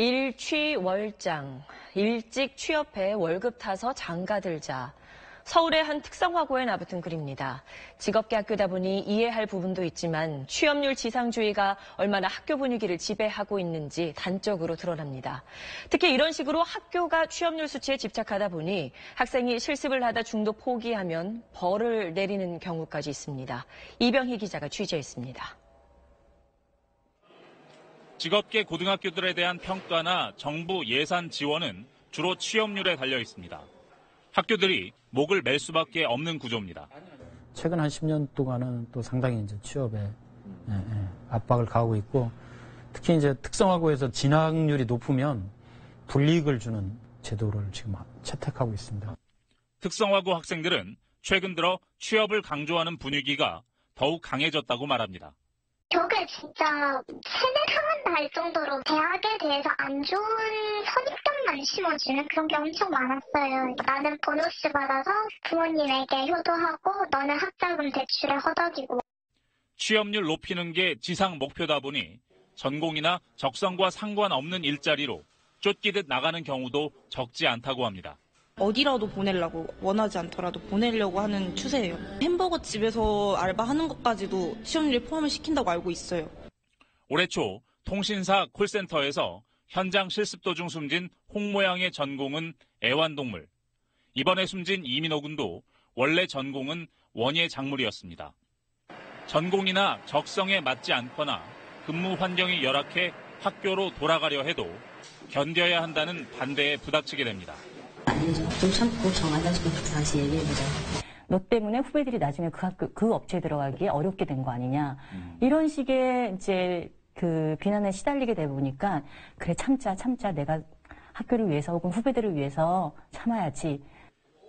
일취월장, 일찍 취업해 월급 타서 장가들자. 서울의 한 특성화고에 나붙은 글입니다. 직업계 학교다 보니 이해할 부분도 있지만 취업률 지상주의가 얼마나 학교 분위기를 지배하고 있는지 단적으로 드러납니다. 특히 이런 식으로 학교가 취업률 수치에 집착하다 보니 학생이 실습을 하다 중도 포기하면 벌을 내리는 경우까지 있습니다. 이병희 기자가 취재했습니다. 직업계 고등학교들에 대한 평가나 정부 예산 지원은 주로 취업률에 달려 있습니다. 학교들이 목을 맬 수밖에 없는 구조입니다. 최근 한 10년 동안은 또 상당히 이제 취업에 예, 예, 압박을 가하고 있고 특히 이제 특성화고 에서 진학률이 높으면 불이익을 주는 제도를 지금 채택하고 있습니다. 특성화고 학생들은 최근 들어 취업을 강조하는 분위기가 더욱 강해졌다고 말합니다. 벽에 진짜 세뇌 할 정도로 대학에 대해서 안 좋은 선입견만 심어주는 그런 게 엄청 많았어요. 나는 보너스 받아서 부모님에게 효도하고 너는 학자금 대출에 허덕이고 취업률 높이는 게 지상 목표다 보니 전공이나 적성과 상관없는 일자리로 쫓기듯 나가는 경우도 적지 않다고 합니다. 어디라도 보내려고 원하지 않더라도 보내려고 하는 추세예요. 햄버거 집에서 알바하는 것까지도 취업률에 포함을 시킨다고 알고 있어요. 올해 초 통신사 콜센터에서 현장 실습 도중 숨진 홍 모양의 전공은 애완동물. 이번에 숨진 이민호 군도 원래 전공은 원예 작물이었습니다. 전공이나 적성에 맞지 않거나 근무 환경이 열악해 학교로 돌아가려 해도 견뎌야 한다는 반대에 부닥치게 됩니다. 좀 참고 정하자고 다시 얘기해보자. 너 때문에 후배들이 나중에 그 학교, 그 업체에 들어가기 어렵게 된 거 아니냐. 이런 식의 이제 그 비난에 시달리게 되다 보니까 그래 참자 참자 내가 학교를 위해서 혹은 후배들을 위해서 참아야지.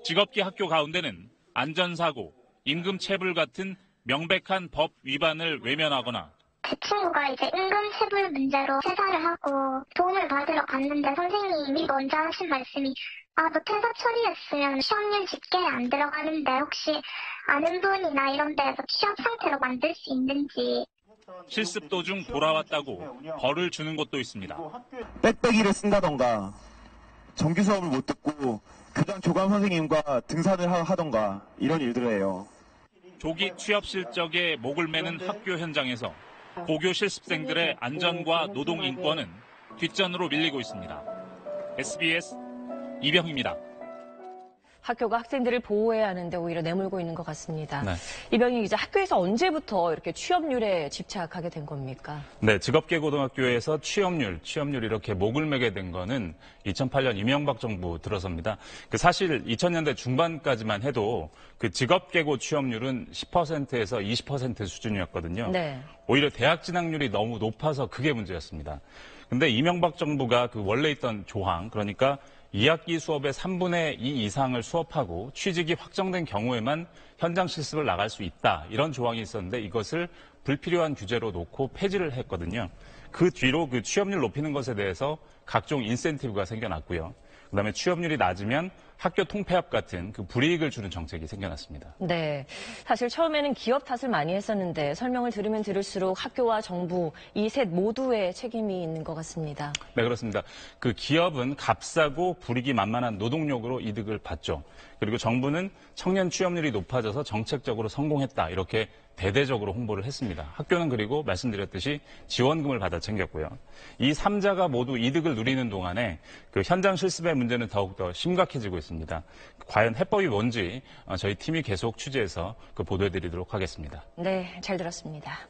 직업계 학교 가운데는 안전사고, 임금체불 같은 명백한 법 위반을 외면하거나 제 친구가 이제 임금체불 문제로 퇴사를 하고 도움을 받으러 갔는데 선생님이 먼저 하신 말씀이 아, 너 퇴사 처리했으면 시험률 집계에 안 들어가는데 혹시 아는 분이나 이런 데에서 취업 상태로 만들 수 있는지 실습 도중 돌아왔다고 벌을 주는 곳도 있습니다. 빽빽이를 쓴다던가 정규 수업을 못 듣고 교장 조감 선생님과 등산을 하- 하던가 이런 일들을 해요. 조기 취업 실적에 목을 매는 학교 현장에서 고교 실습생들의 안전과 노동 인권은 뒷전으로 밀리고 있습니다. SBS 이병입니다. 학교가 학생들을 보호해야 하는데 오히려 내몰고 있는 것 같습니다. 네. 이병희 기자, 학교에서 언제부터 이렇게 취업률에 집착하게 된 겁니까? 네, 직업계 고등학교에서 취업률, 취업률 이렇게 목을 매게 된 거는 2008년 이명박 정부 들어섭니다. 그 사실 2000년대 중반까지만 해도 그 직업계고 취업률은 10%에서 20% 수준이었거든요. 네. 오히려 대학 진학률이 너무 높아서 그게 문제였습니다. 근데 이명박 정부가 그 원래 있던 조항, 그러니까 2학기 수업의 3분의 2 이상을 수업하고 취직이 확정된 경우에만 현장 실습을 나갈 수 있다. 이런 조항이 있었는데 이것을 불필요한 규제로 놓고 폐지를 했거든요. 그 뒤로 그 취업률 높이는 것에 대해서 각종 인센티브가 생겨났고요. 그다음에 취업률이 낮으면 학교 통폐합 같은 그 불이익을 주는 정책이 생겨났습니다. 네. 사실 처음에는 기업 탓을 많이 했었는데 설명을 들으면 들을수록 학교와 정부 이 셋 모두의 책임이 있는 것 같습니다. 네, 그렇습니다. 그 기업은 값싸고 불이익이 만만한 노동력으로 이득을 받죠. 그리고 정부는 청년 취업률이 높아져서 정책적으로 성공했다. 이렇게 대대적으로 홍보를 했습니다. 학교는 그리고 말씀드렸듯이 지원금을 받아 챙겼고요. 이 3자가 모두 이득을 누리는 동안에 그 현장 실습의 문제는 더욱더 심각해지고 있습니다. 과연 해법이 뭔지 어, 저희 팀이 계속 취재해서 그 보도해드리도록 하겠습니다. 네, 잘 들었습니다.